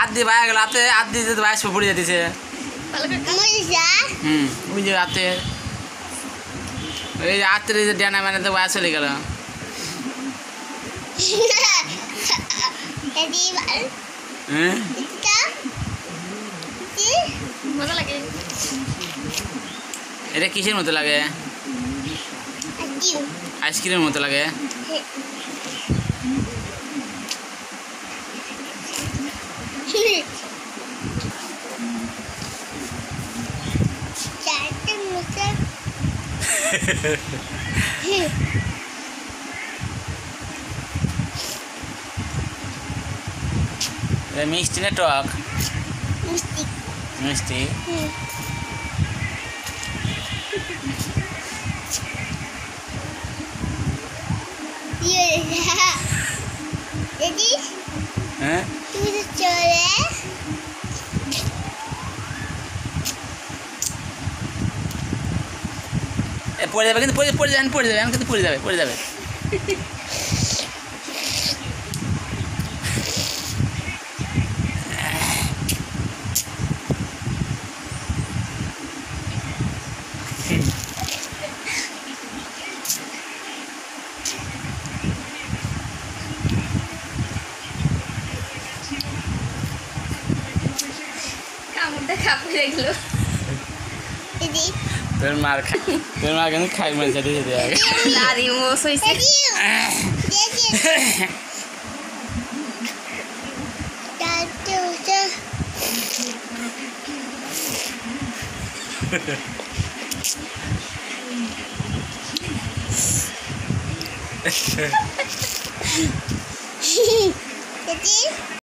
আদি বায়া গেল আতে আদি যে বায়া সব পড়ে যেতেছে মজা হুম ওই যে আতে এই যে আত্রে যে ডানা মানে তো বায়া চলে গেল এদি ভাল হ্যাঁ এটা কি মজা লাগে এটা কিসের মতো লাগে আদি আইসক্রিমের মতো লাগে চারটে মুসা এটা মিষ্টি না টক মিষ্টি মিষ্টি দিদি হ্যাঁ? পড়ে যাবে কিন্তু পড়ে যাবে পড়ে যাবে আমি কিন্তু পড়ে যাবে পড়ে যাবে। তোর মার খাই তোর মার কিন্তু খাই মানে যেতে যেতে আগে না রিমোস হয়েছে দিদি